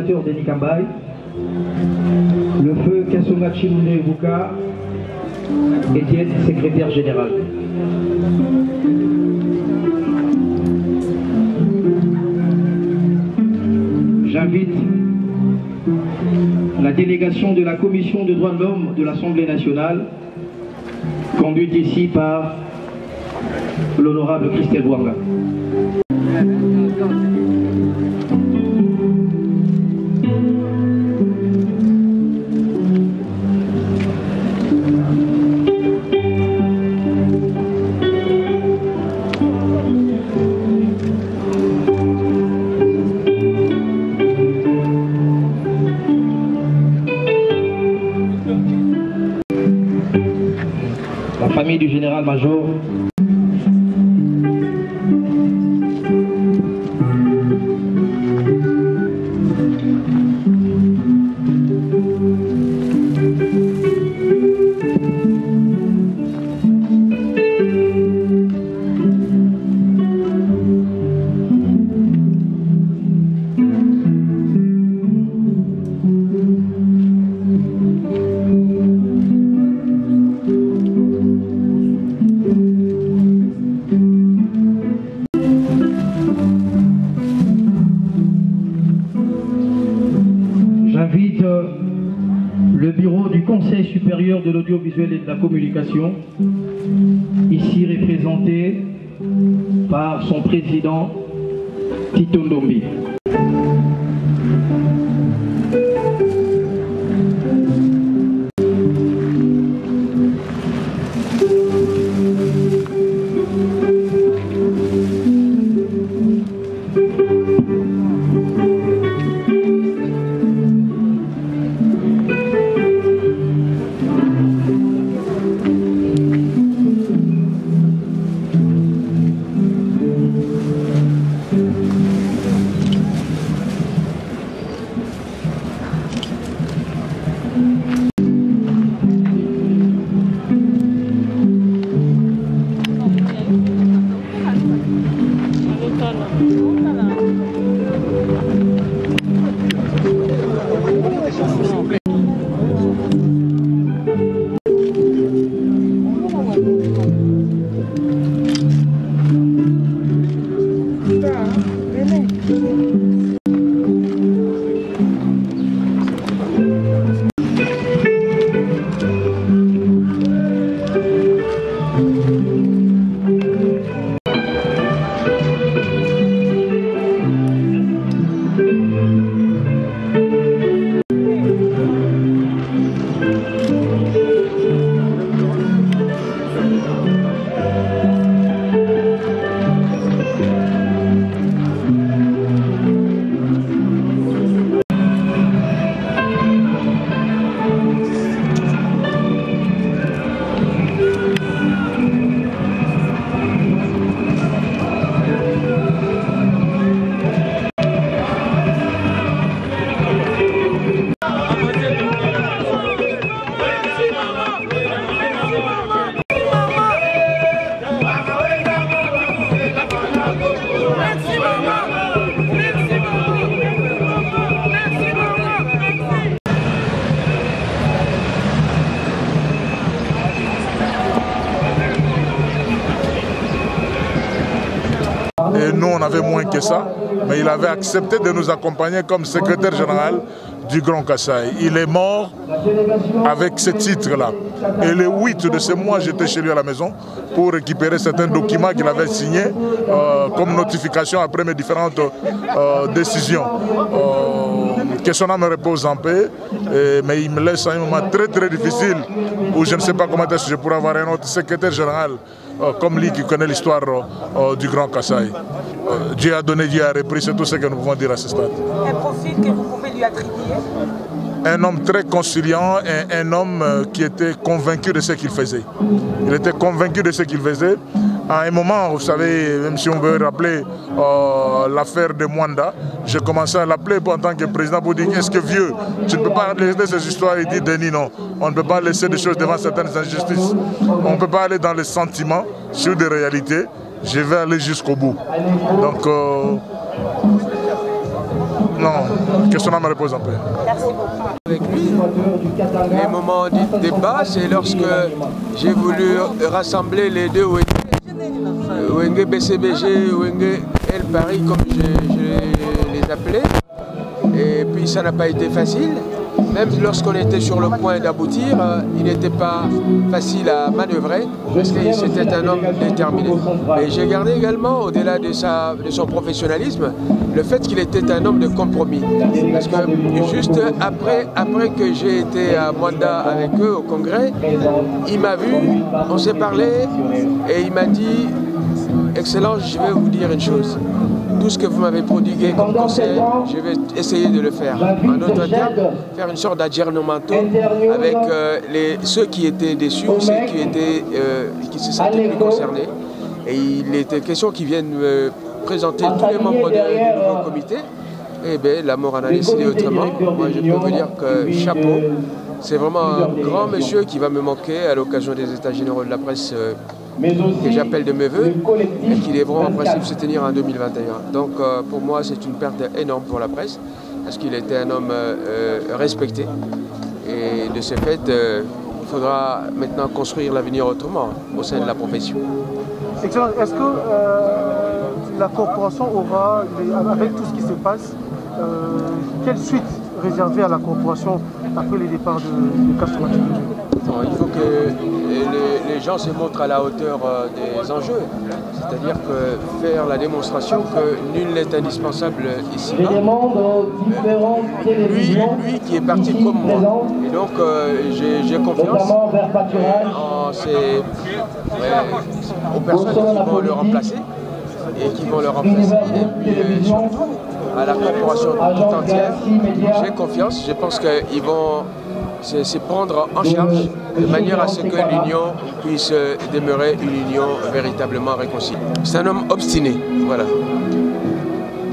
Sénateur Denis le feu Kasonga Chimune Buka était secrétaire général. J'invite la délégation de la Commission des droits de l'homme de l'Assemblée nationale, conduite ici par l'honorable Christelle Bouanga. Supérieur de l'audiovisuel et de la communication, ici représenté par son président Tito Ndombi. Ça, mais il avait accepté de nous accompagner comme secrétaire général du Grand Kassai. Il est mort avec ce titre-là. Et le 8 de ce mois, j'étais chez lui à la maison pour récupérer certains documents qu'il avait signés euh, comme notification après mes différentes euh, décisions. Euh, que son âme repose en paix, mais il me laisse un moment très très difficile où je ne sais pas comment est-ce que je pourrais avoir un autre secrétaire général comme lui qui connaît l'histoire du Grand Kassai. Dieu a donné, Dieu a repris, c'est tout ce que nous pouvons dire à ce stade. Un profil que vous pouvez lui attribuer un homme très conciliant et un homme qui était convaincu de ce qu'il faisait. Il était convaincu de ce qu'il faisait. À un moment, vous savez, même si on veut rappeler euh, l'affaire de Mwanda, j'ai commencé à l'appeler en tant que président pour dire est-ce que vieux, tu ne peux pas laisser ces histoires et dire Denis non. On ne peut pas laisser des choses devant certaines injustices. On ne peut pas aller dans les sentiments sur des réalités. Je vais aller jusqu'au bout. Donc, euh, non, que son âme repose en paix. Avec lui, les moments du débat, c'est lorsque j'ai voulu rassembler les deux Wenge, BCBG, Wenge El Paris, comme je, je les appelais. Et puis ça n'a pas été facile. Même lorsqu'on était sur le point d'aboutir, il n'était pas facile à manœuvrer parce que c'était un homme déterminé. Mais j'ai gardé également, au-delà de, de son professionnalisme, le fait qu'il était un homme de compromis. Parce que juste après, après que j'ai été à Mwanda avec eux au congrès, il m'a vu, on s'est parlé et il m'a dit Excellence, je vais vous dire une chose. Tout ce que vous m'avez prodigué comme conseil, je vais essayer de le faire. En d'autres termes, faire une sorte d'adjournemento avec euh, les, ceux qui étaient déçus, ceux qui, étaient, euh, qui se sentaient plus concernés. Et il était question qu'ils viennent me présenter tous les membres du nouveau comité. Eh bien, la mort en a décidé autrement. Moi, je peux vous dire que chapeau, c'est vraiment un grand monsieur qui va me manquer à l'occasion des États généraux de la presse euh, que j'appelle de mes voeux et qui devront en principe se tenir en 2021. Donc euh, pour moi c'est une perte énorme pour la presse parce qu'il était un homme euh, respecté et de ce fait il faudra maintenant construire l'avenir autrement au sein de la profession. Excellent. Est-ce que la corporation aura, avec tout ce qui se passe, quelle suite réservée à la corporation après le départ de, de il faut que les, les gens se montrent à la hauteur euh, des enjeux. C'est-à-dire que faire la démonstration que nul n'est indispensable ici. Je demande aux différentes télévisions Lui qui est parti comme moi. Et donc euh, j'ai confiance en ces, ouais, aux personnes qui vont le remplacer et qui vont le remplacer. Et puis euh, surtout à la corporation tout entière, j'ai confiance. Je pense qu'ils vont se, prendre en charge de manière à ce que l'union puisse demeurer une union véritablement réconciliée. C'est un homme obstiné, voilà.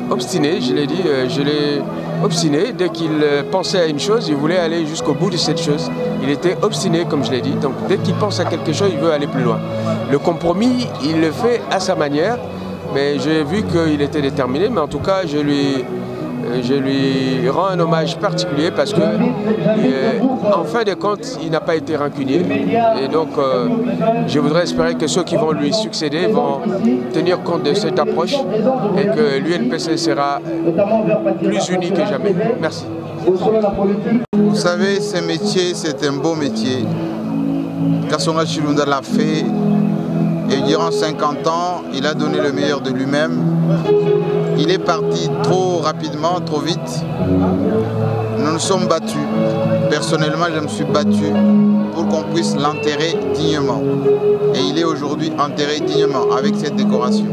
Obstiné, je l'ai dit, euh, je l'ai obstiné. Dès qu'il euh, pensait à une chose, il voulait aller jusqu'au bout de cette chose. Il était obstiné, comme je l'ai dit. Donc dès qu'il pense à quelque chose, il veut aller plus loin. Le compromis, il le fait à sa manière, mais j'ai vu qu'il était déterminé. Mais en tout cas, je lui, euh, je lui rends un hommage particulier parce que, euh, en fin de compte, il n'a pas été rancunier. Et donc, euh, je voudrais espérer que ceux qui vont lui succéder vont tenir compte de cette approche et que l'UNPC sera plus uni que jamais. Merci. Vous savez, ce métier, c'est un beau métier. Kassonga Chilunda l'a fait durant 50 ans, il a donné le meilleur de lui-même. Il est parti trop rapidement, trop vite. Nous nous sommes battus. Personnellement, je me suis battu pour qu'on puisse l'enterrer dignement. Et il est aujourd'hui enterré dignement avec cette décoration.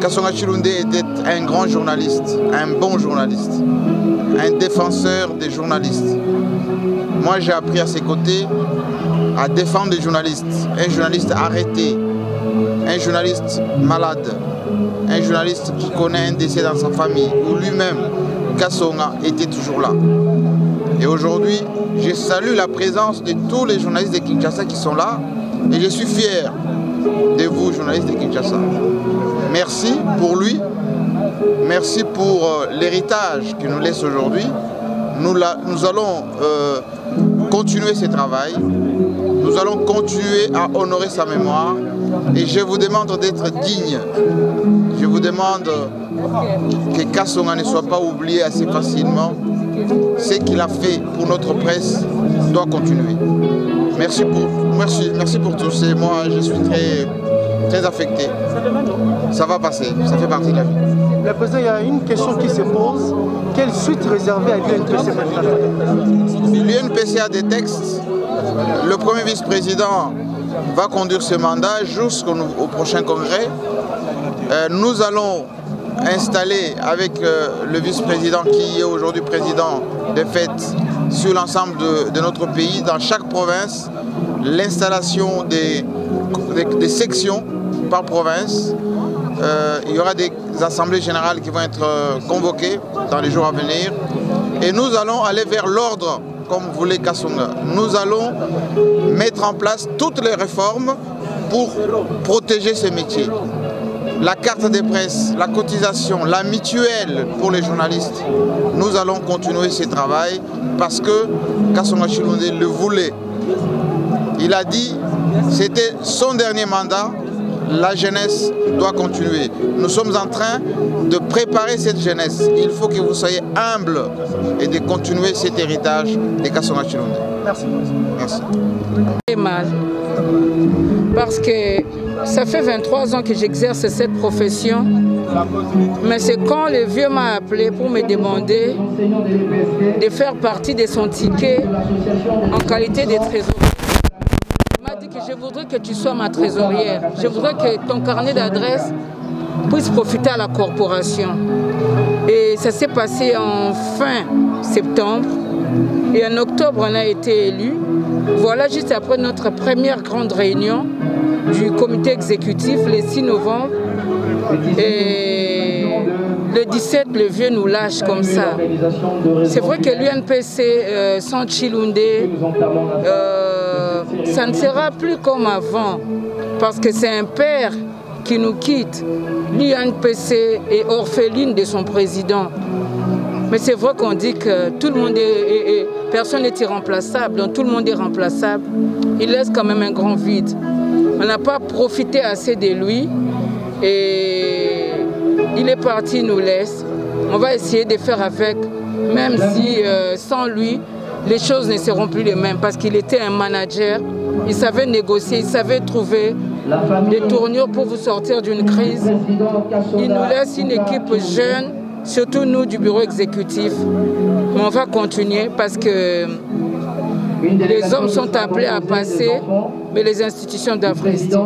Kassonga Chilunde était un grand journaliste, un bon journaliste, un défenseur des journalistes. Moi, j'ai appris à ses côtés à défendre des journalistes, un journaliste arrêté, un journaliste malade, un journaliste qui connaît un décès dans sa famille, où lui-même, Kassonga, était toujours là. Et aujourd'hui, je salue la présence de tous les journalistes de Kinshasa qui sont là, et je suis fier de vous, journalistes de Kinshasa. Merci pour lui, merci pour euh, l'héritage qu'il nous laisse aujourd'hui. Nous allons euh, continuer ce travail, nous allons continuer à honorer sa mémoire et je vous demande d'être digne. Je vous demande que Kassonga ne soit pas oublié assez facilement. Ce qu'il a fait pour notre presse doit continuer. Merci pour, merci, merci pour tout. Et moi, je suis très, très affecté. Ça va passer, ça fait partie de la vie. Le président, il y a une question qui se pose. Quelle suite réservée à l'UNPC L'UNPC a des textes. Le premier vice-président va conduire ce mandat jusqu'au au prochain congrès. Euh, nous allons installer avec euh, le vice-président qui est aujourd'hui président des fêtes sur l'ensemble de, notre pays, dans chaque province, l'installation des, sections par province. Euh, il y aura des assemblées générales qui vont être convoquées dans les jours à venir. Et nous allons aller vers l'ordre, comme voulait Kassunga. Nous allons mettre en place toutes les réformes pour protéger ces métiers. La carte des presses, la cotisation, la mutuelle pour les journalistes. Nous allons continuer ce travail parce que Kassunga Chilunde le voulait. Il a dit c'était son dernier mandat, la jeunesse doit continuer. Nous sommes en train de préparer cette jeunesse. Il faut que vous soyez humbles et de continuer cet héritage de Kassonga. Merci. Merci. Parce que ça fait 23 ans que j'exerce cette profession. Mais c'est quand le vieux m'a appelé pour me demander de faire partie de son ticket en qualité de trésorier. Il m'a dit que je voudrais que tu sois ma trésorière. Je voudrais que ton carnet d'adresse puisse profiter à la corporation. Et ça s'est passé en fin septembre. Et en octobre, on a été élu. Voilà, juste après notre première grande réunion du comité exécutif, le 6 novembre. Et le 17, le vieux nous lâche comme ça. C'est vrai que l'UNPC, euh, sans Chilunde, euh, ça ne sera plus comme avant. Parce que c'est un père qui nous quitte. L'UNPC est orpheline de son président. Mais c'est vrai qu'on dit que tout le monde est- personne n'est irremplaçable, donc tout le monde est remplaçable. Il laisse quand même un grand vide. On n'a pas profité assez de lui et il est parti, il nous laisse. On va essayer de faire avec, même si euh, sans lui, les choses ne seront plus les mêmes parce qu'il était un manager, il savait négocier, il savait trouver des tournures pour vous sortir d'une crise. Il nous laisse une équipe jeune, surtout nous du bureau exécutif. Mais on va continuer parce que les hommes sont appelés à passer, mais les institutions rester.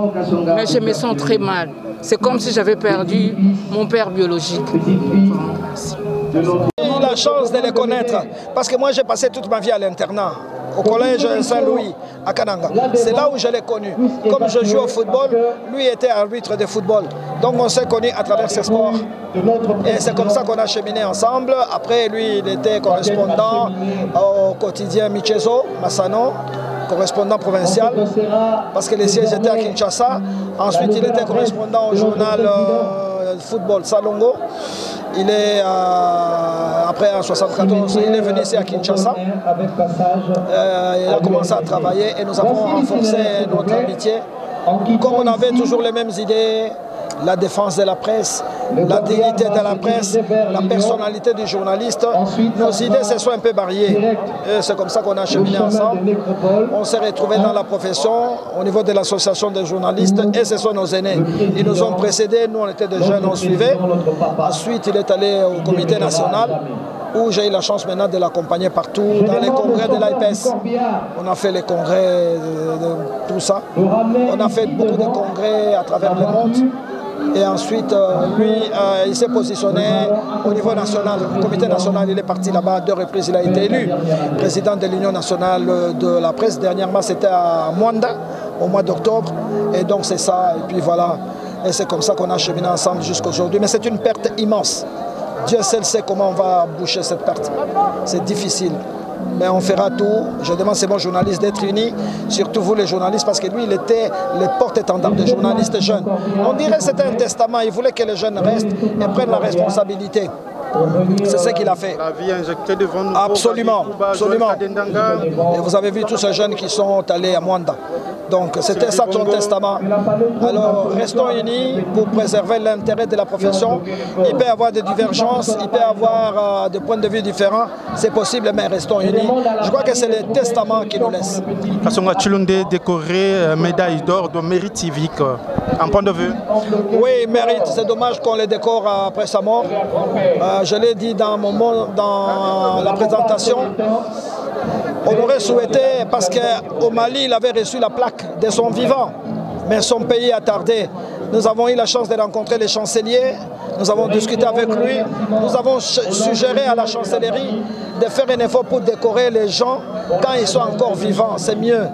Mais je me sens très mal. C'est comme si j'avais perdu mon père biologique. J'ai eu la chance de les connaître parce que moi j'ai passé toute ma vie à l'internat au collège Saint-Louis à Kananga. C'est là où je l'ai connu. Comme je joue au football, lui était arbitre de football. Donc on s'est connus à travers ces sports. Et c'est comme ça qu'on a cheminé ensemble. Après, lui, il était correspondant au quotidien Michezo, Massano correspondant provincial, parce que les sièges étaient à Kinshasa. Ensuite, il était correspondant au journal euh, football Salongo. Il est, euh, après en 74, il est venu ici à Kinshasa. Euh, il a commencé à travailler et nous avons renforcé notre amitié. Comme on avait toujours les mêmes idées, la défense de la presse, la dignité de la presse, la personnalité du journaliste. Nos idées se sont un peu variées. C'est comme ça qu'on a cheminé ensemble. On s'est retrouvés dans la profession au niveau de l'association des journalistes et ce sont nos aînés. Ils nous ont précédés, nous on était des jeunes, on suivait. Ensuite il est allé au comité national où j'ai eu la chance maintenant de l'accompagner partout, dans les congrès de l'IPS. On a fait les congrès de, tout ça. On a fait beaucoup de congrès à travers le monde. Et ensuite, euh, lui, euh, il s'est positionné au niveau national. Le comité national, il est parti là-bas deux reprises. Il a été élu président de l'Union nationale de la presse. Dernièrement, c'était à Mwanda, au mois d'octobre. Et donc, c'est ça. Et puis voilà. Et c'est comme ça qu'on a cheminé ensemble jusqu'à aujourd'hui. Mais c'est une perte immense. Dieu seul sait comment on va boucher cette perte. C'est difficile. On fera tout. Je demande à ces bons journalistes d'être unis, surtout vous les journalistes, parce que lui, il était le porte-étendard des journalistes jeunes. On dirait que c'était un testament. Il voulait que les jeunes restent et prennent la responsabilité. C'est ce qu'il a fait. Absolument, absolument. Et vous avez vu tous ces jeunes qui sont allés à Mwanda. Donc c'était ça ton testament. Alors restons unis pour préserver l'intérêt de la profession. Il peut y avoir des divergences, il peut y avoir euh, des points de vue différents. C'est possible, mais restons unis. Je crois que c'est le testament qui nous laisse. Kasonga Chilunde décoré euh, médaille d'or de mérite civique. euh, En point de vue Oui, mérite. C'est dommage qu'on le décore après sa mort. Euh, je l'ai dit dans, mon, dans la présentation. On aurait souhaité, parce qu'au Mali, il avait reçu la plaque de son vivant, mais son pays a tardé. Nous avons eu la chance de rencontrer les chanceliers, nous avons discuté avec lui, nous avons suggéré à la chancellerie de faire un effort pour décorer les gens quand ils sont encore vivants, c'est mieux.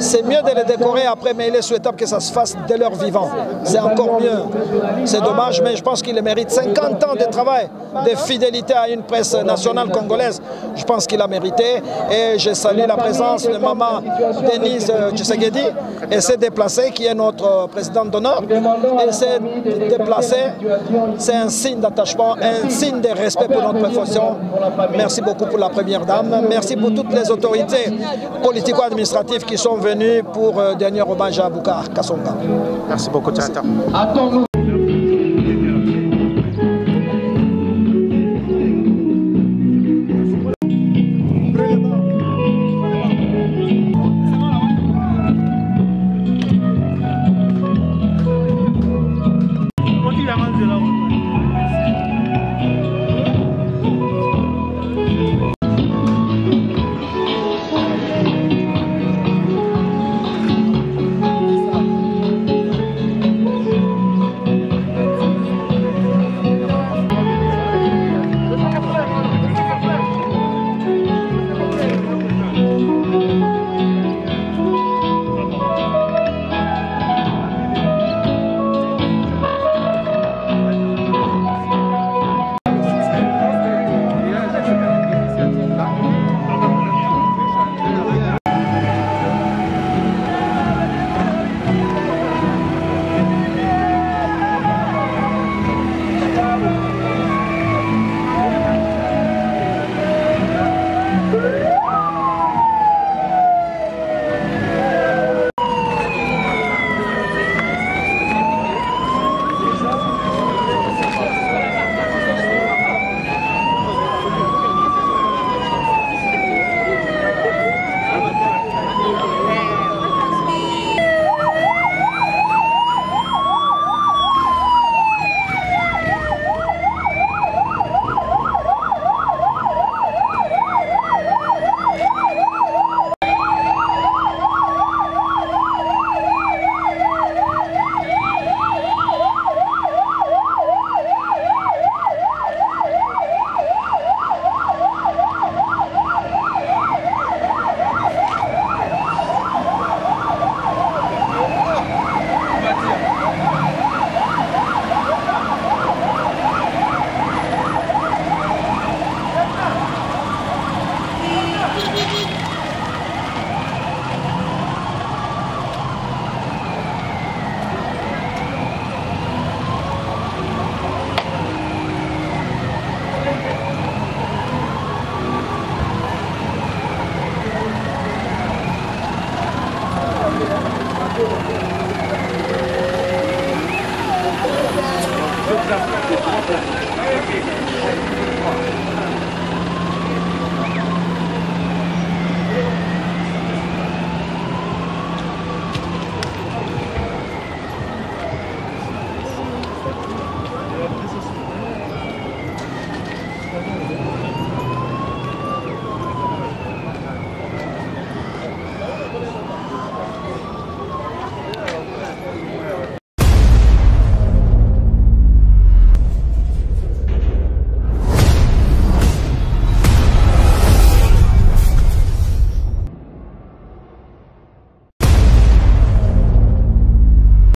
C'est mieux de les décorer après, mais il est souhaitable que ça se fasse dès leur vivant. C'est encore mieux. C'est dommage, mais je pense qu'il mérite. 50 ans de travail, de fidélité à une presse nationale congolaise, je pense qu'il a mérité. Et je salue la présence de maman Denise euh, Tshisekedi et s'est déplacée, qui est notre euh, présidente d'honneur. Elle s'est déplacée. C'est un signe d'attachement, un signe de respect pour notre profession. Merci beaucoup pour la première dame. Merci pour toutes les autorités politico-administratives qui sont venues pour euh, dernier hommage à Boukar Kassonga. Merci beaucoup, Tchata.